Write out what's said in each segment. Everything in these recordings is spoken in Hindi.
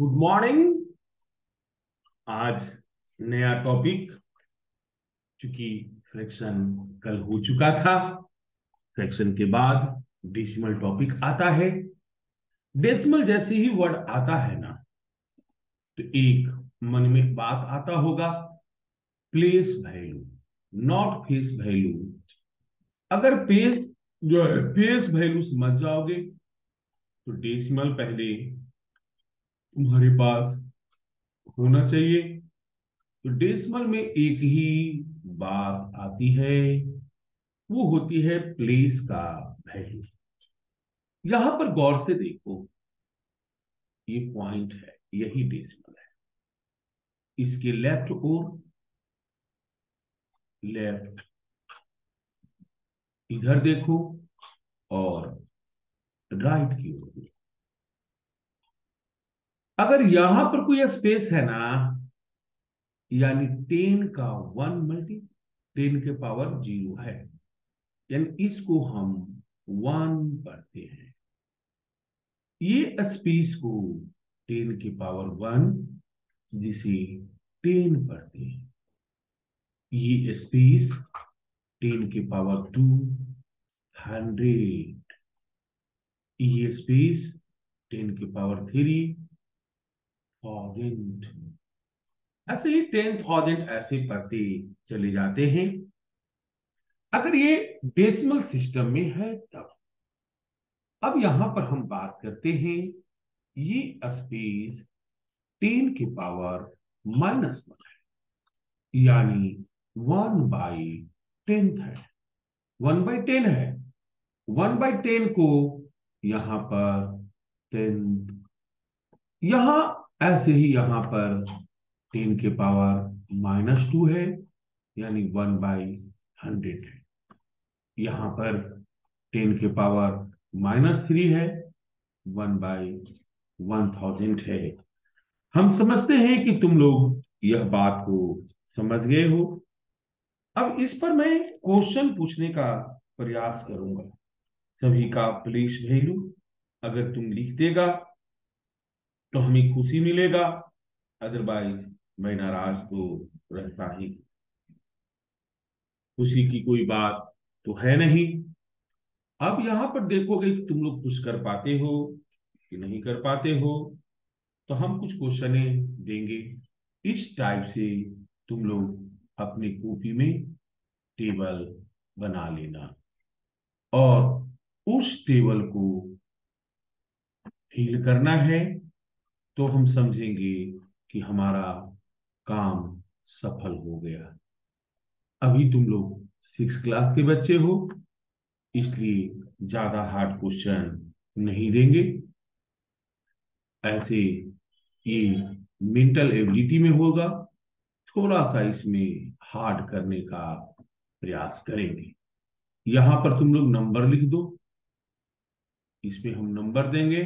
गुड मॉर्निंग आज नया टॉपिक चूँकि फ्रैक्शन कल हो चुका था फ्रैक्शन के बाद डेसिमल टॉपिक आता है। डेसिमल जैसे ही वर्ड आता है ना तो एक मन में बात आता होगा place value not face value अगर पेज जो है फेस वैल्यू समझ जाओगे तो डेसिमल पहले तुम्हारे पास होना चाहिए। तो डेसिमल में एक ही बात आती है, वो होती है प्लेस का वैल्यू यहाँ पर गौर से देखो, ये पॉइंट है, यही डेसिमल है। इसके लेफ़्ट और लेफ़्ट इधर देखो और राइट की ओर अगर यहाँ पर कोई स्पेस है ना, यानी टेन का वन मल्टी टेन के पावर ज़ीरो है, यानी इसको हम वन पढ़ते हैं। ये स्पेस को टेन के पावर वन जिसे टेन पढ़ते हैं। ये स्पेस टेन के पावर टू हंड्रेड ये स्पेस टेन के पावर थ्री थाउज़ेंड ऐसे ही टेन थाउज़ेंड ऐसे पढ़ते चले जाते हैं। अगर ये डेसिमल सिस्टम में है तब। अब यहाँ पर हम बात करते हैं, ये स्पेस टेन के पावर माइनस वन है। यानी वन बाई टेंथ है। वन बाई टेन है। वन बाई टेन को यहाँ पर टेंथ। यहाँ ऐसे ही यहाँ पर टेन के पावर माइनस टू है, यानी वन बाई हंड्रेड है। यहाँ पर टेन के पावर माइनस थ्री है, वन बाई वन थाउज़ेंड है। हम समझते हैं कि तुम लोग यह बात को समझ गए हो। अब इस पर मैं क्वेश्चन पूछने का प्रयास करूँगा। सभी का प्लेस वैल्यू अगर तुम लिख देगा तो हमें खुशी मिलेगा। अदरवाइज़ मैं नाराज़ तो रहता ही। खुशी की कोई बात तो है नहीं। अब यहाँ पर देखोगे तुम लोग कुछ कर पाते हो कि नहीं कर पाते हो तो हम कुछ क्वेश्चन देंगे। इस टाइप से तुम लोग अपनी कॉपी में टेबल बना लेना और उस टेबल को फिल करना है। तो हम समझेंगे कि हमारा काम सफल हो गया। अभी तुम लोग सिक्स क्लास के बच्चे हो, इसलिए ज़्यादा हार्ड क्वेश्चन नहीं देंगे। ऐसे ये मेंटल एबिलिटी में होगा, थोड़ा सा इसमें हार्ड करने का प्रयास करेंगे। यहाँ पर तुम लोग नंबर लिख दो। इसमें हम नंबर देंगे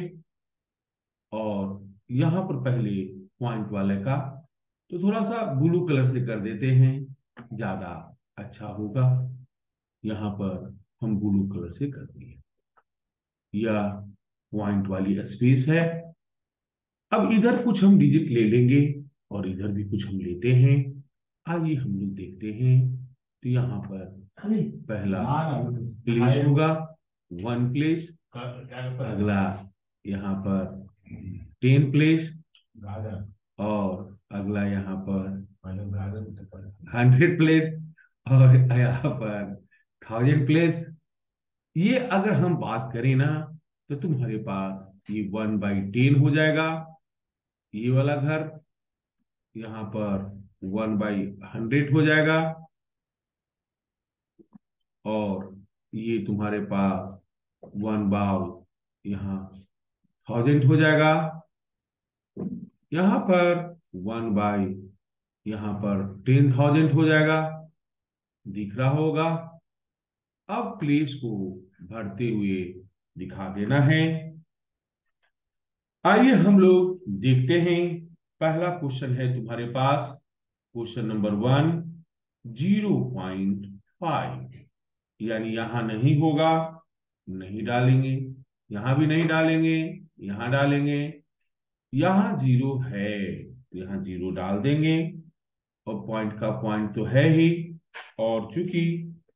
और यहाँ पर पहले पॉइंट वाले का तो थोड़ा सा ब्लू कलर से कर देते हैं। ज़्यादा अच्छा होगा। यहाँ पर हम ब्लू कलर से कर दिए। यह पॉइंट वाली स्पेस है। अब इधर कुछ हम डिजिट ले लेंगे और इधर भी कुछ हम लेते हैं। आइए हम लोग देखते हैं। तो यहाँ पर पहला प्लेस होगा। वन प्लेस अगला यहाँ पर टेन प्लेस और अगला यहाँ पर? हंड्रेड प्लेस और यहाँ पर? थाउज़ेंड प्लेस ये अगर हम बात करें ना तो तुम्हारे पास ये वन बाई टेन हो जाएगा। ये वाला घर यहाँ पर वन बाई हंड्रेड हो जाएगा। और ये तुम्हारे पास वन बाउ यहाँ थाउज़ेंड हो जाएगा। यहाँ पर वन बाई यहाँ पर टेन थाउज़ेंड हो जाएगा। दिख रहा होगा। अब प्लेस को भरते हुए दिखा देना है। आइए हम लोग देखते हैं। पहला क्वेश्चन है तुम्हारे पास। Question number one zero point five यानी यहाँ नहीं होगा। नहीं डालेंगे। यहाँ भी नहीं डालेंगे। यहाँ डालेंगे। यहाँ ज़ीरो है तो यहाँ ज़ीरो डाल देंगे। और पॉइंट का पॉइंट तो है ही, और चूँकि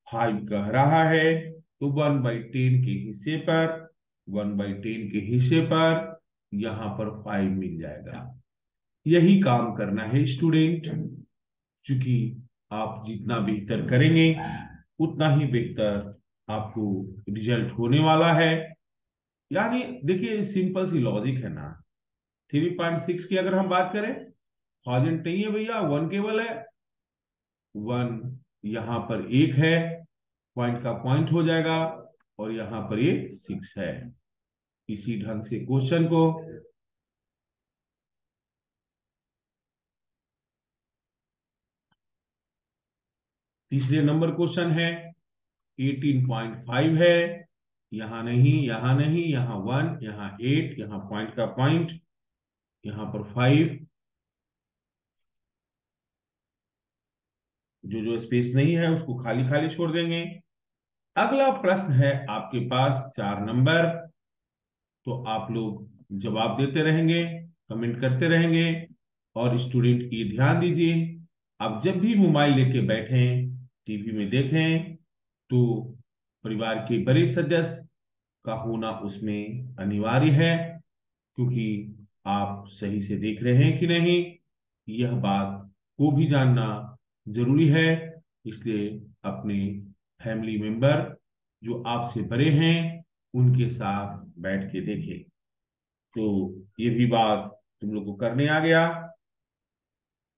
फाइव कह रहा है तो वन बाई टेन के हिस्से पर वन बाई टेन के हिस्से पर यहाँ पर फाइव मिल जाएगा। यही काम करना है स्टूडेंट चूँकि आप जितना बेहतर करेंगे, उतना ही बेहतर आपको रिज़ल्ट होने वाला है। यानी देखिए सिंपल सी लॉजिक है ना। थ्री पॉइंट सिक्स की अगर हम बात करें थाउज़ेंड नहीं है भैया, वन केवल है। वन यहाँ पर एक है, पॉइंट का पॉइंट हो जाएगा और यहाँ पर ये सिक्स है। इसी ढंग से क्वेश्चन को तीसरे नंबर क्वेश्चन है 18.5 है। यहाँ नहीं यहाँ नहीं, यहाँ वन, यहाँ एट, यहाँ पॉइंट का पॉइंट। यहाँ पर फाइव जो जो स्पेस नहीं है, उसको खाली खाली छोड़ देंगे। अगला प्रश्न है आपके पास चार नंबर तो आप लोग जवाब देते रहेंगे कमेंट करते रहेंगे, और स्टूडेंट ये ध्यान दीजिए, आप जब भी मोबाइल लेके बैठे टीवी में देखें तो परिवार के बड़े सदस्य का होना उसमें अनिवार्य है, क्योंकि आप सही से देख रहे हैं कि नहीं? यह बात को भी जानना ज़रूरी है, इसलिए अपने फैमिली मेंबर जो आपसे बड़े हैं, उनके साथ बैठ के देखें। तो ये भी बात तुम लोग को करने आ गया।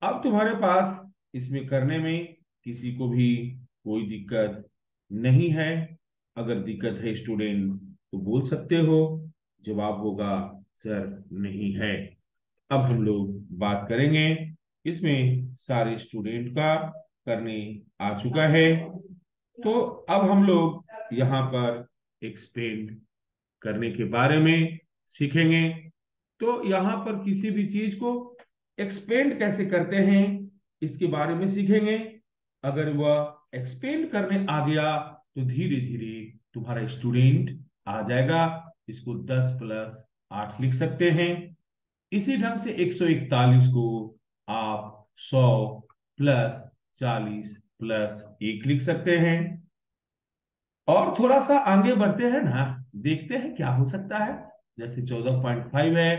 अब तुम्हारे पास इसमें करने में किसी को भी कोई दिक्कत नहीं है। अगर दिक्कत है स्टूडेंट तो बोल सकते हो। जवाब होगा सर नहीं है। अब हम लोग बात करेंगे। इसमें सारे स्टूडेंट का करने आ चुका है। तो अब हम लोग यहाँ पर एक्सपेंड करने के बारे में सीखेंगे। तो यहाँ पर किसी भी चीज़ को एक्सपेंड कैसे करते हैं, इसके बारे में सीखेंगे। अगर वह एक्सपेंड करने आ गया तो धीरे धीरे तुम्हारा स्टूडेंट आ जाएगा। इसको 10 प्लस आठ लिख सकते हैं। इसी ढंग से 141 को आप 100 प्लस 40 प्लस एक लिख सकते हैं। और थोड़ा सा आगे बढ़ते हैं ना, देखते हैं क्या हो सकता है। जैसे 14.5 है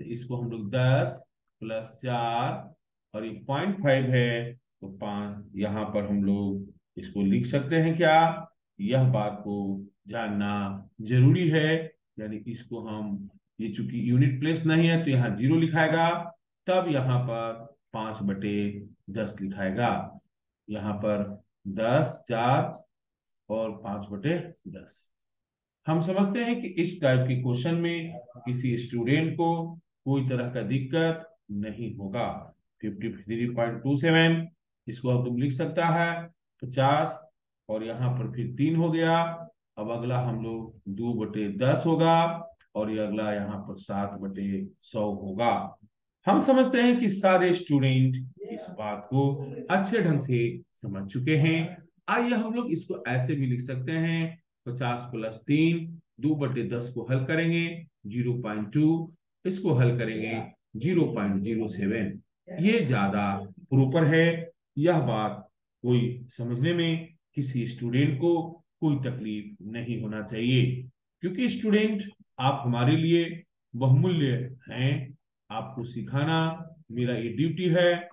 तो इसको हम लोग 10 प्लस चार और ये पॉइंट फाइव है तो पाँच यहाँ पर हम लोग इसको लिख सकते हैं क्या। यह बात को जानना ज़रूरी है। यानी इसको हम, ये चूँकि यूनिट प्लेस नहीं है तो यहाँ ज़ीरो लिखाएगा, तब यहाँ पर पाँच बटे दस लिखाएगा। यहाँ पर दस, चार और पाँच बटे दस। हम समझते हैं कि इस टाइप के क्वेश्चन में किसी स्टूडेंट को कोई तरह का दिक्कत नहीं होगा। Fifty three point two seven इसको अब तुम लिख सकता है, पचास और यहाँ पर फिर तीन हो गया। अब अगला हम लोग दो बटे दस होगा और ये अगला यहाँ पर सात बटे सौ होगा। हम समझते हैं कि सारे स्टूडेंट इस बात को अच्छे ढंग से समझ चुके हैं। आइए हम लोग इसको ऐसे भी लिख सकते हैं। पचास प्लस तीन, दो बटे दस को हल करेंगे, ज़ीरो पॉइंट टू, इसको हल करेंगे ज़ीरो पॉइंट ज़ीरो सेवन। ये ज़्यादा प्रोपर है। यह बात कोई समझने में किसी स्टूडेंट को कोई तकलीफ़ नहीं होना चाहिए। क्योंकि स्टूडेंट, आप हमारे लिए बहुमूल्य हैं। आपको सिखाना मेरा ये ड्यूटी है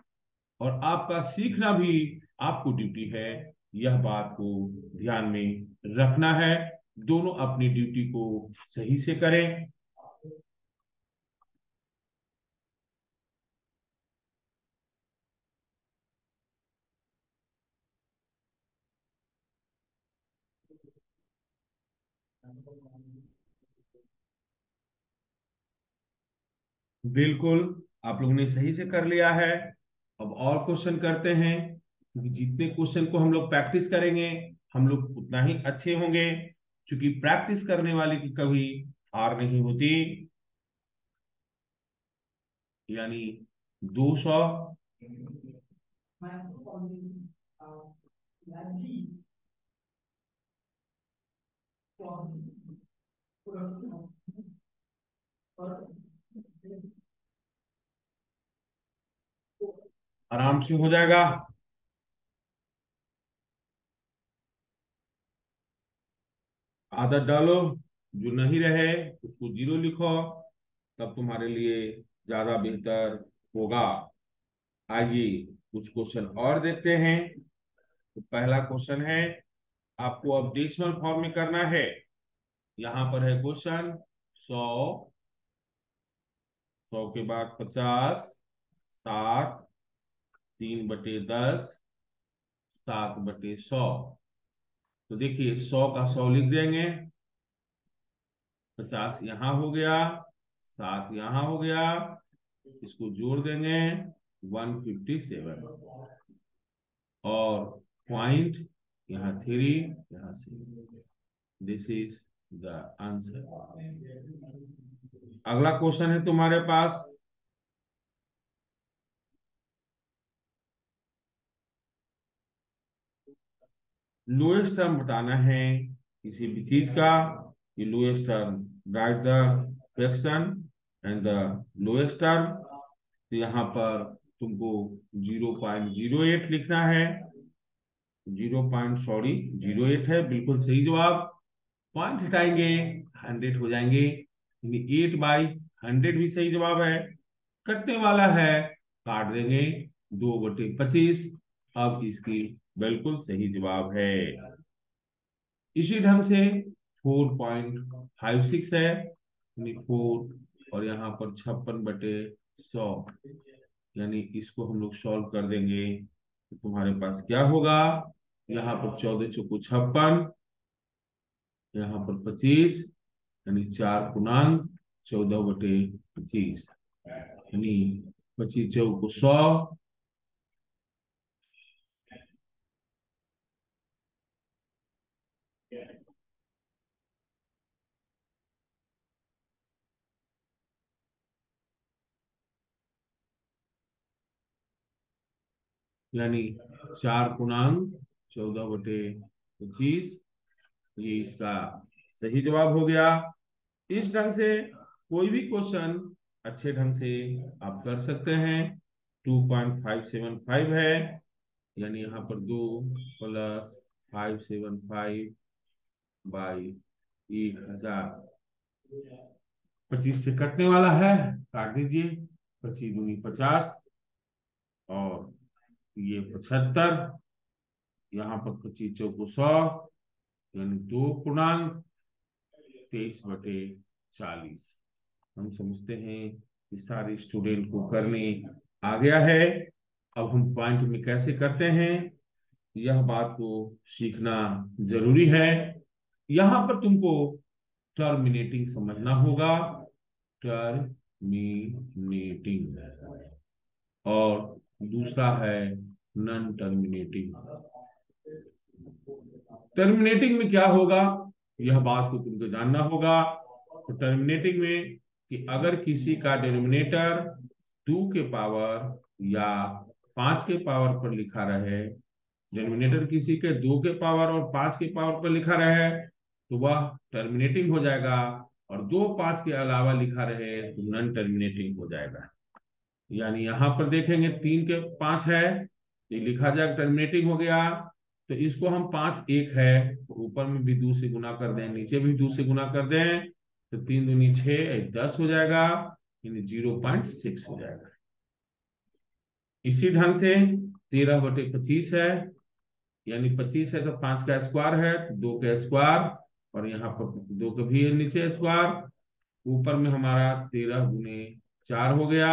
और आपका सीखना भी आपको ड्यूटी है। यह बात को ध्यान में रखना है। दोनों अपनी ड्यूटी को सही से करें। बिल्कुल, आप लोगों ने सही से कर लिया है। अब और क्वेश्चन करते हैं, क्योंकि जितने क्वेश्चन को हम लोग प्रैक्टिस करेंगे, हम लोग उतना ही अच्छे होंगे, क्योंकि प्रैक्टिस करने वाले की कभी हार नहीं होती। यानी दो सौ। आराम से हो जाएगा। आदत डालो, जो नहीं रहे उसको ज़ीरो लिखो, तब तुम्हारे लिए ज़्यादा बेहतर होगा। आइए कुछ क्वेश्चन और देखते हैं। तो पहला क्वेश्चन है, आपको अब डेसिमल फॉर्म में करना है। यहाँ पर है क्वेश्चन, सौ सौ के बाद पचास सात तीन बटे दस, सात बटे सौ। तो देखिए, सौ का सौ लिख देंगे। पचास यहाँ हो गया, सात यहाँ हो गया। इसको जोड़ देंगे, वन फिफ्टी सेवन। और पॉइंट यहाँ थ्री, यहाँ से। दिस इज़ द आंसर अगला क्वेश्चन है तुम्हारे पास। लोएस्ट टर्म बताना है किसी भी चीज़ का ये lowest term right the fraction and the lowest term तो यहाँ पर तुमको ज़ीरो पॉइंट ज़ीरो एट लिखना है। Zero point sorry zero eight है, बिल्कुल सही जवाब। पॉइंट हटाएँगे हंड्रेड हो जाएँगे। एट बाई हंड्रेड भी सही जवाब है। कटने वाला है, काट देंगे, दो बटे पच्चीस। अब इसकी बिल्कुल सही जवाब है। इसी ढंग से फोर पॉइंट फाइव सिक्स है फोर और यहाँ पर छप्पन बटे सौ, यानी इसको हम लोग सॉल्व कर देंगे। तो तुम्हारे पास क्या होगा? यहाँ पर चौदह चौको छप्पन, यहाँ पर पच्चीस, यानी चार पूर्णांक चौदह बटे पच्चीस, यानी पच्चीस चौको सौ यानी चार पूर्णांक, चौदह बटे पच्चीस, ये इसका सही जवाब हो गया। इस ढंग से कोई भी क्वेश्चन अच्छे ढंग से आप कर सकते हैं। Two point five seven five है, यानी यहाँ पर दो plus five seven five by एक हज़ार पच्चीस से कटने वाला है। काट दीजिए, पच्चीस दूनी पचास और ये पचहत्तर, यहाँ पर पच्चीस चौको सौ, यानी दो पूर्णांक, तेईस बटे चालीस। हम समझते हैं कि सारे स्टूडेंट को करने आ गया है। अब हम पॉइंट में कैसे करते हैं? यह बात को सीखना ज़रूरी है। यहाँ पर तुमको टर्मिनेटिंग समझना होगा। टर्मिनेटिंग। और दूसरा है नॉन टर्मिनेटिंग टर्मिनेटिंग में क्या होगा? यह बात को तुमको जानना होगा। तो टर्मिनेटिंग में कि अगर किसी का डिनोमिनेटर टू के पावर या पाँच के पावर पर लिखा रहे डिनोमिनेटर किसी के दो के पावर और पाँच के पावर पर लिखा रहे तो वह टर्मिनेटिंग हो जाएगा। और दो पाँच के अलावा लिखा रहे तो नॉन टर्मिनेटिंग हो जाएगा। यानी यहाँ पर देखेंगे तीन के पाँच है, ये लिखा जाएगा टर्मिनेटिंग हो गया तो इसको हम पाँच एक है, ऊपर में भी दो से गुना कर दें, नीचे भी दो से गुना कर दें तो तीन दूनी छह दस हो जाएगा, यानी ज़ीरो पॉइंट सिक्स हो जाएगा। इसी ढंग से तेरह बटे पच्चीस है, यानी पच्चीस है तो पाँच का स्क्वायर है तो दो का स्क्वायर और यहाँ पर दो का भी नीचे स्क्वायर ऊपर में हमारा तेरह गुने चार हो गया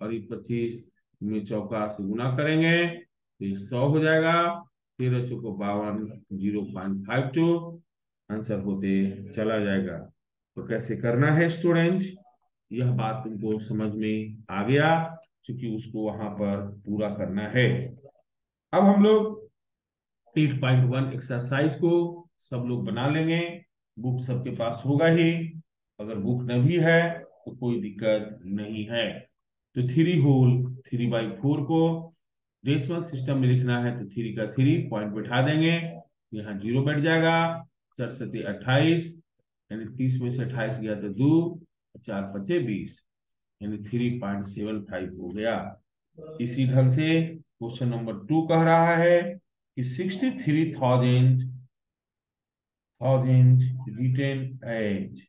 और ये पच्चीस में चौका से गुना करेंगे तो ये सौ हो जाएगा। तेरह चौको बावन, zero point five two, answer होते चला जाएगा। तो कैसे करना है स्टूडेंट? यह बात तुमको समझ में आ गया क्योंकि उसको वहाँ पर पूरा करना है। अब हम लोग 8.1 एक्सरसाइज को सब लोग बना लेंगे। बुक सबके पास होगा ही। अगर बुक नहीं है तो कोई दिक्कत नहीं है। तो three whole three by four को डेसिमल सिस्टम में लिखना है तो थ्री का थ्री पॉइंट बैठा देंगे। यहाँ ज़ीरो बैठ जाएगा। सरस्वती अट्ठाईस, यानी तीस में से अट्ठाईस गया तो दो, चार पचे बीस, यानी थ्री पॉइंट सेवन फाइव हो गया। इसी ढंग से क्वेश्चन नंबर टू कह रहा है कि sixty three thousand thousand written as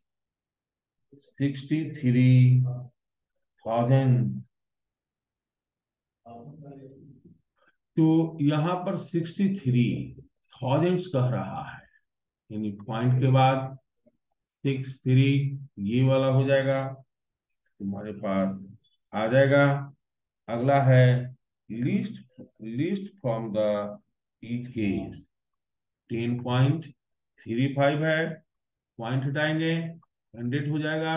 sixty three thousand तो यहाँ पर सिक्सटी थ्री थाउजेंड्स कह रहा है। यानी पॉइंट के बाद सिक्स थ्री ये वाला हो जाएगा। तुम्हारे पास आ जाएगा। अगला है least least from the each case ten point three five है। पॉइंट हटाएँगे। हंड्रेड हो जाएगा।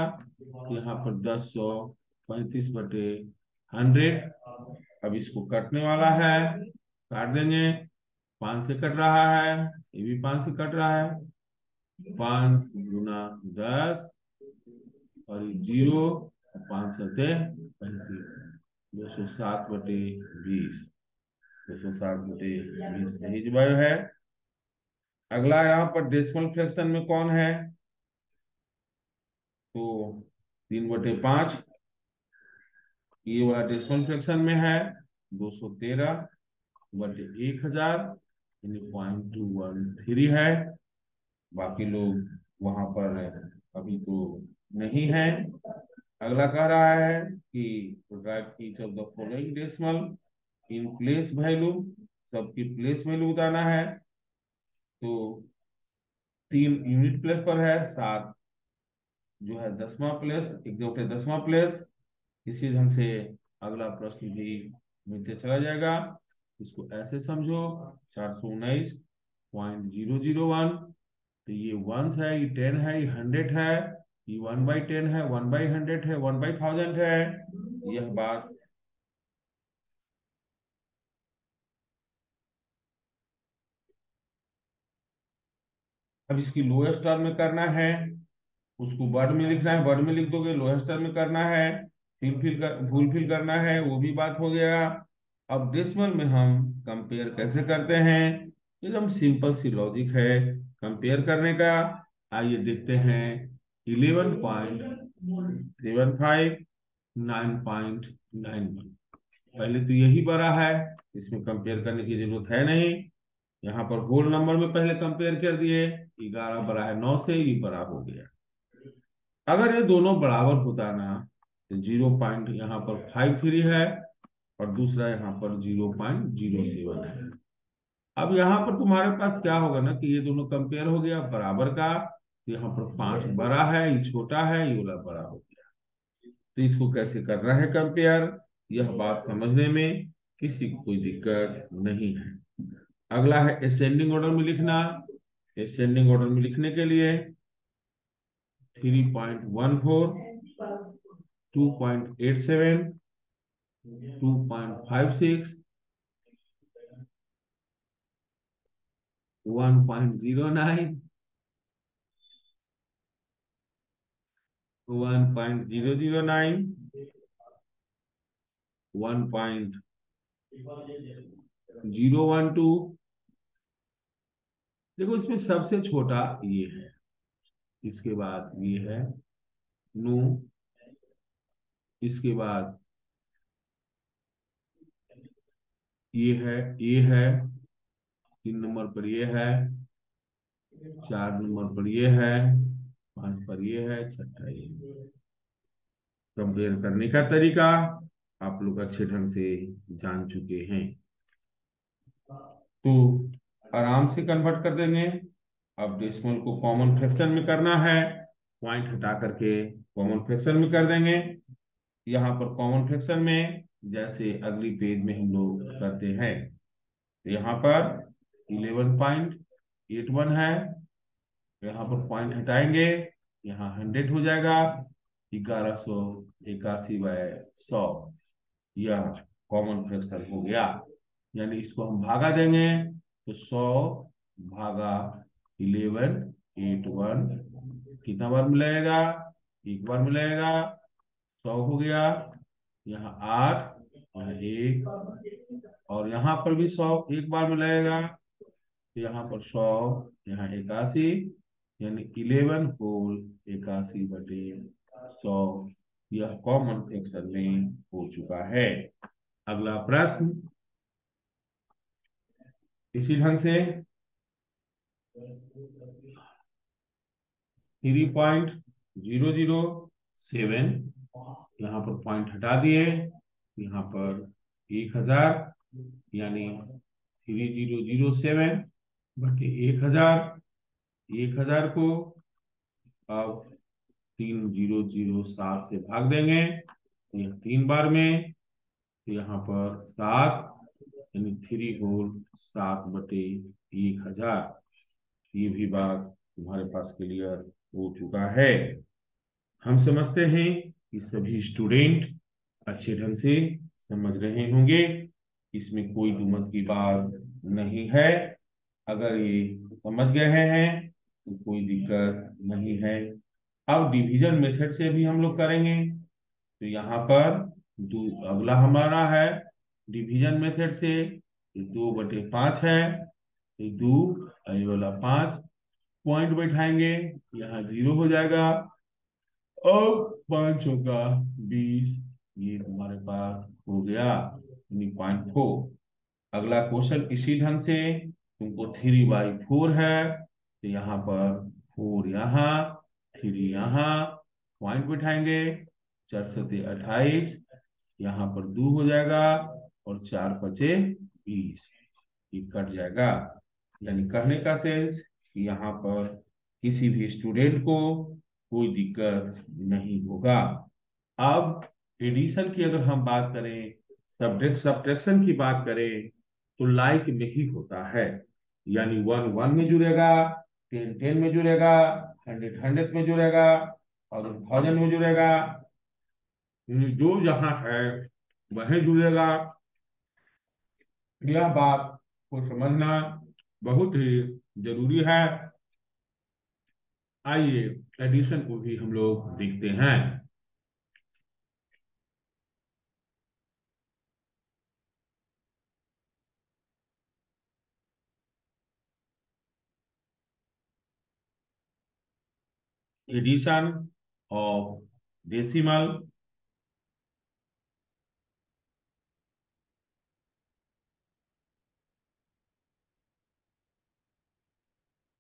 यहाँ पर दस सौ पैंतीस बटे हंड्रेड। अब इसको कटने वाला है। काट देंगे। पाँच से कट रहा है। ये भी पाँच से कट रहा है। पाँच गुना दस और ज़ीरो, पाँच सौ पैंतीस। दो सौ सात बटे बीस। दो सौ सात बटे बीस। सही जवाब है। अगला यहाँ पर डेसिमल फ्रैक्शन में कौन है? तो तीन बटे पाँच। ये वाला डेसिमल फ्रैक्शन में है दो सौ तेरह बटे एक हज़ार, यानी पॉइंट टू वन थ्री है। बाकी लोग वहाँ पर अभी तो नहीं है। अगला कह रहा है कि right each of the following decimal in place value सबकी प्लेस वैल्यू बताना है। तो तीन यूनिट प्लेस पर है, सात जो है दसवा प्लेस एक दसवा प्लेस इसी ढंग से अगला प्रश्न भी मिलते चला जाएगा। इसको ऐसे समझो, चार सौ उन्नीस पॉइंट ज़ीरो ज़ीरो वन तो ये वंस है, ये टेन है, ये हंड्रेड है, ये वन बाई टेन है वन बाई हंड्रेड है वन बाई थाउज़ेंड है। यह बात अब इसकी लोएस्ट टर्म में करना है, उसको वर्ड में लिखना है वर्ड में लिख दोगे लोएस्ट टर्म में करना है। फिल कर फुल फिल करना है, वो भी बात हो गया। अब डेसिमल में हम कंपेयर कैसे करते हैं? एकदम सिंपल सी लॉजिक है कंपेयर करने का, आइए देखते हैं। Eleven point seven five nine point nine one पहले तो यही बड़ा है, इसमें कंपेयर करने की ज़रूरत है नहीं। यहाँ पर होल नंबर में पहले कंपेयर कर दिए, ग्यारह बड़ा है नौ से ये बड़ा हो गया। अगर ये दोनों बराबर होता ना ज़ीरो पॉइंट यहाँ पर फाइव थ्री है और दूसरा यहाँ पर ज़ीरो पॉइंट ज़ीरो सेवन है। अब यहाँ पर तुम्हारे पास क्या होगा ना कि ये दोनों कंपेयर हो गया, बराबर का तो यहाँ पर पाँच बड़ा है, ये छोटा है, ये वाला बड़ा हो गया। तो इसको कैसे करना है कंपेयर यह बात समझने में किसी को कोई दिक्कत नहीं है। अगला है असेंडिंग ऑर्डर में लिखना। असेंडिंग ऑर्डर में लिखने के लिए three point one four two point eight seven 2.56 1.09 1.009 1.012 देखो इसमें सबसे छोटा ये है, इसके बाद ये है नो इसके बाद ये है ये है, तीन नंबर पर ये है, चार नंबर पर ये है, पाँच पर ये है, छठा ये कंपेयर करने का तरीका आप लोग अच्छे ढंग से जान चुके हैं। तो आराम से कन्वर्ट कर देंगे। अब डेसिमल को कॉमन फ्रैक्शन में करना है। पॉइंट हटा करके कॉमन फ्रैक्शन में कर देंगे। यहाँ पर कॉमन फ्रैक्शन में, जैसे अगली पेज में हम लोग करते हैं। तो यहाँ पर इलेवन पॉइंट एट वन है। यहाँ पर पॉइंट हटाएँगे, यहाँ हंड्रेड हो जाएगा। ग्यारह सौ इक्यासी बाय सौ, यह कॉमन फ्रैक्शन हो गया। यानी इसको हम भागा देंगे तो सौ भागा इलेवन एट वन कितना बार मिलेगा एक बार मिलेगा सौ हो गया, यहाँ आठ और एक, और यहाँ पर भी सौ एक बार में लगेगा। यहाँ पर सौ, यहाँ इक्यासी यानी इलेवन होल इक्यासी बटे सौ, यह कॉमन फ्रैक्शन में हो चुका है। अगला प्रश्न, इसी ढंग से three point zero zero seven यहाँ पर पॉइंट हटा दिए, यहाँ पर एक हज़ार, यानी थ्री ज़ीरो ज़ीरो सेवन बटे एक हज़ार एक हज़ार को अब तीन ज़ीरो ज़ीरो सात से भाग देंगे यह तीन बार में तो यहाँ पर सात, यानी थ्री होल सात बटे एक हज़ार, ये भी बात तुम्हारे पास क्लियर हो चुका है। हम समझते हैं कि सभी स्टूडेंट अच्छे ढंग से समझ रहे होंगे, इसमें कोई दुमत की बात नहीं है। अगर ये समझ गए हैं तो कोई दिक्कत नहीं है। अब डिवीज़न मेथड से भी हम लोग करेंगे। तो यहाँ पर दो अगला हमारा है डिवीज़न मेथड से। दो बटे पाँच है। दो वाला पाँच पॉइंट बैठाएँगे। यहाँ ज़ीरो हो जाएगा। और पाँच होगा, बीस, ये तुम्हारे पास हो गया पॉइंट फोर अगला क्वेश्चन इसी ढंग से, तुमको थ्री बाई फोर है तो यहाँ पर फोर यहाँ थ्री यहाँ पॉइंट बिठाएँगे, चार सत्य अट्ठाईस, यहाँ पर दो हो जाएगा, और चार पचे बीस, ये कट जाएगा। यानी कहने का सेंस यहाँ पर किसी भी स्टूडेंट को कोई दिक्कत नहीं होगा। अब एडिशन की अगर हम बात करें सब्जेक्ट सब्ट्रैक्शन की बात करें तो लाइक में ही होता है। यानी वन वन में जुड़ेगा टेन टेन में जुड़ेगा हंड्रेड हंड्रेड में जुड़ेगा, और थाउज़ेंड में जुड़ेगा। जो जहाँ है, वही जुड़ेगा। यह बात को समझना बहुत ही ज़रूरी है। आइए एडिशन को भी हम लोग देखते हैं। addition of decimal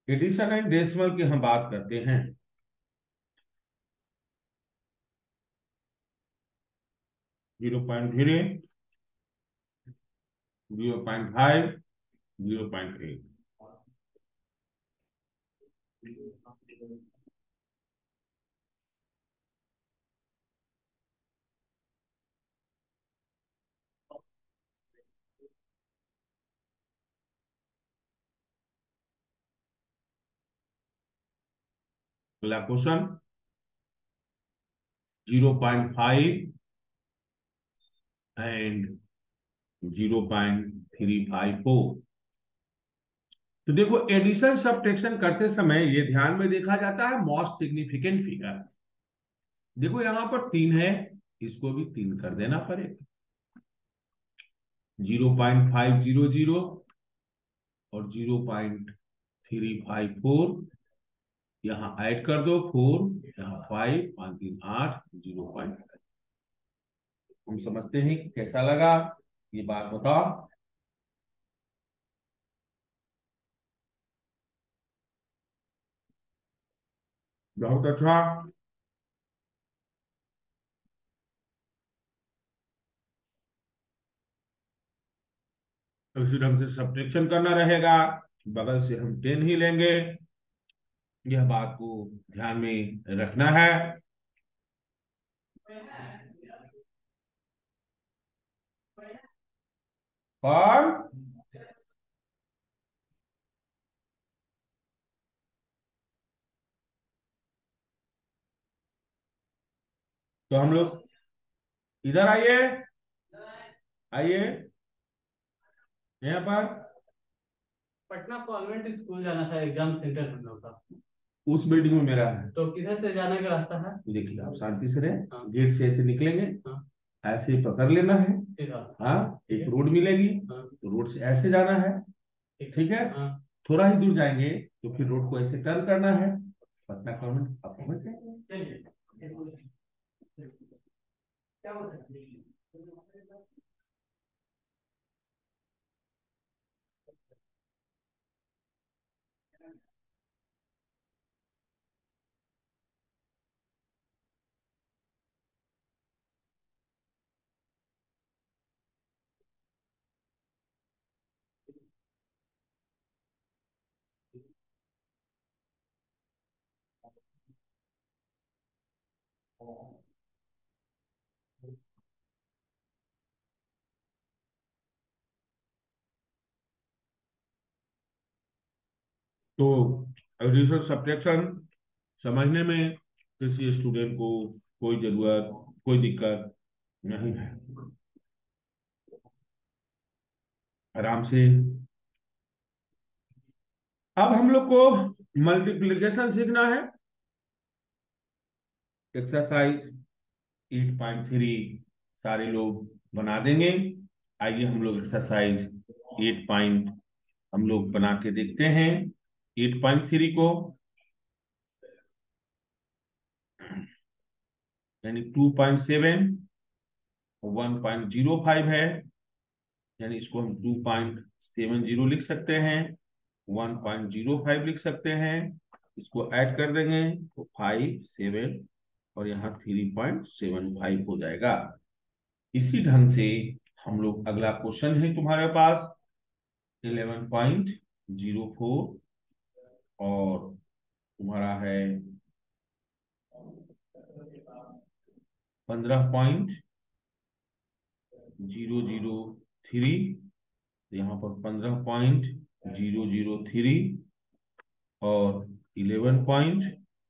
addition and decimal की हम बात करते हैं। Zero point three zero point five zero point eight अगला question zero point five five four तो देखो एडिशन सब्ट्रैक्शन करते समय ये ध्यान में देखा जाता है मोस्ट सिग्निफिकेंट फिगर देखो, यहाँ पर तीन है, इसको भी तीन कर देना पड़ेगा zero point five zero zero और zero point three five four यहाँ ऐड कर दो फोर यहाँ फाइव पाँच, तीन, आठ ज़ीरो पॉइंट हम समझते हैं कैसा लगा? ये बात बताओ। बहुत अच्छा। उसी ढंग से सब्ट्रैक्शन करना रहेगा। बगल से हम टेन ही लेंगे। यह बात को ध्यान में रखना है। और तो हम लोग इधर आइए। आइए। यहाँ पर। पटना कॉन्वेंट स्कूल जाना था एग्ज़ाम सेंटर हम लोग का उस बिल्डिंग में मेरा है। तो किधर से जाने का रास्ता है? देखिए आप शांति से रहे। हाँ। गेट से ऐसे निकलेंगे। हाँ। ऐसे पकड़ लेना है। है एक रोड मिलेगी हाँ। तो रोड से ऐसे जाना है ठीक है? हाँ? थोड़ा ही दूर जाएँगे तो फिर रोड को ऐसे टर्न करना है पटना कॉन्वेंट आप पहुँच जाएँगे। तो एडिशन सब्ट्रैक्शन समझने में किसी स्टूडेंट को कोई ज़रूरत, कोई दिक्कत नहीं है। आराम से। अब हम लोग को मल्टीप्लीकेशन सीखना है। एक्सरसाइज 8.3 सारे लोग बना देंगे। आइए हम लोग एक्सरसाइज 8 पॉइंट हम लोग बना के देखते हैं। 8.3 को, यानी 2.7 1.05 है। यानी इसको हम 2.70 लिख सकते हैं 1.05 लिख सकते हैं। इसको ऐड कर देंगे तो 5 7 और यहाँ 3.75 हो जाएगा। इसी ढंग से हम लोग अगला क्वेश्चन है तुम्हारे पास। 11.04 और तुम्हारा है पंद्रह पॉइंट ज़ीरो ज़ीरो थ्री यहाँ पर पंद्रह पॉइंट ज़ीरो ज़ीरो थ्री और eleven point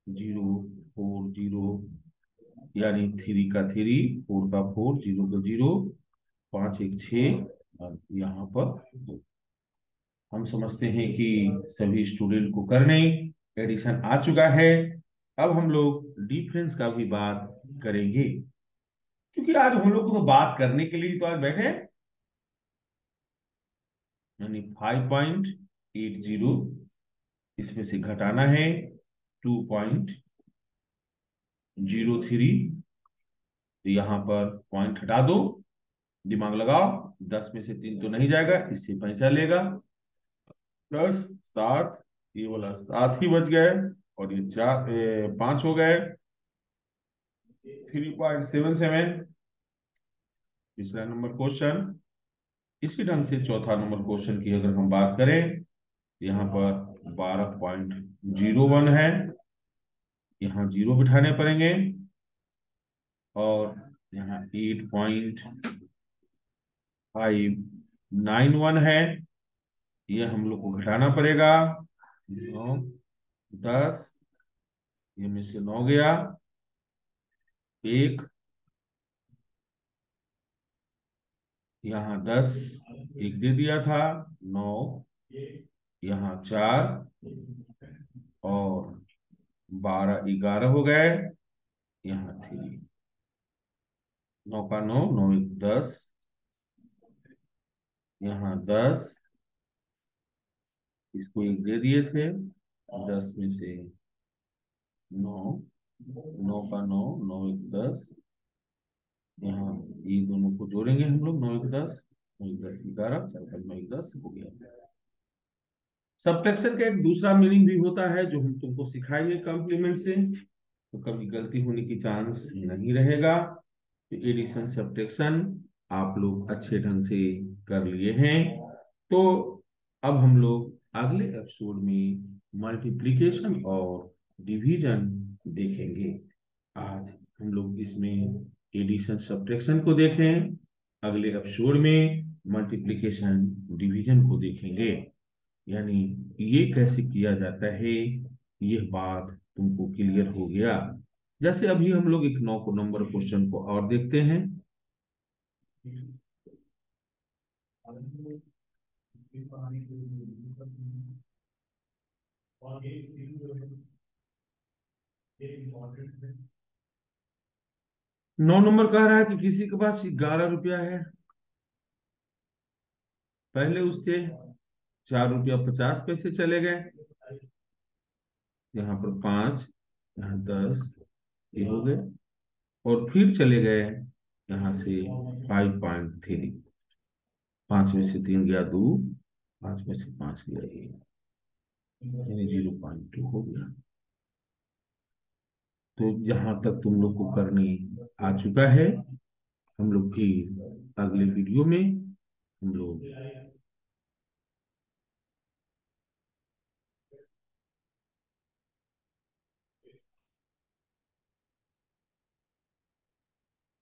zero four zero यानी थ्री का थ्री, फोर का फोर, ज़ीरो का ज़ीरो, पाँच एक छ यहाँ पर दो। हम समझते हैं कि सभी स्टूडेंट को करने एडिशन आ चुका है। अब हम लोग डिफरेंस का भी बात करेंगे। क्योंकि आज हम लोग को तो बात करने के लिए तो आज बैठे यानी फाइव पॉइंट एट ज़ीरो इसमें से घटाना है टू पॉइंट ज़ीरो थ्री तो यहाँ पर पॉइंट हटा दो। दिमाग लगाओ, दस में से तीन तो नहीं जाएगा, इससे पैसा लेगा। दस, सात, ये वाला सात ही बच गए, और ये चार पाँच हो गए। थ्री पॉइंट सेवन सेवन तीसरा नंबर क्वेश्चन। इसी ढंग से चौथा नंबर क्वेश्चन की अगर हम बात करें, यहाँ पर बारह पॉइंट ज़ीरो वन है। यहाँ ज़ीरो बिठाने पड़ेंगे और यहाँ eight point five nine one है, ये हम लोग को घटाना पड़ेगा। नौ, दस, ये में से नौ गया। एक, यहाँ दस, एक दे दिया था। नौ, यहाँ चार और बारह ग्यारह हो गए। यहाँ थ्री नौ का नौ नौ एक दस। यहाँ दस। इसको एक दे दिए थे। दस में से नौ नौ का नौ नौ एक दस। यहाँ ये दोनों को जोड़ेंगे हम लोग, नौ एक दस, नौ एक दस ग्यारह, चार नौ एक दस, हो गया। सब्ट्रैक्शन का एक दूसरा मीनिंग भी होता है, जो हम तुमको सिखाएँगे कॉम्प्लीमेंट से तो कभी गलती होने की चांस नहीं रहेगा। तो एडिशन सब्ट्रैक्शन आप लोग अच्छे ढंग से कर लिए हैं। तो अब हम लोग अगले एपिसोड में मल्टीप्लीकेशन और डिवीज़न देखेंगे। आज हम लोग इसमें एडिशन सब्ट्रैक्शन को देखें। अगले एपिसोड में मल्टीप्लीकेशन डिवीज़न को देखेंगे। यानी ये कैसे किया जाता है? यह बात तुमको क्लियर हो गया। जैसे अभी हम लोग एक नौ नंबर क्वेश्चन को और देखते हैं। नौ नंबर कह रहा है कि किसी के पास ग्यारह रुपया है। पहले उससे चार रुपया पचास पैसे चले गए। यहाँ पर पाँच, यहाँ दस, ये हो गए। और फिर चले गए यहाँ से फाइव पॉइंट थ्री पाँच में से तीन गया दो, पाँच में से पाँच गया एक। यानी ज़ीरो पॉइंट टू हो गया। तो यहाँ तक तुम लोग को करने आ चुका है। हम लोग की अगले वीडियो में हम लोग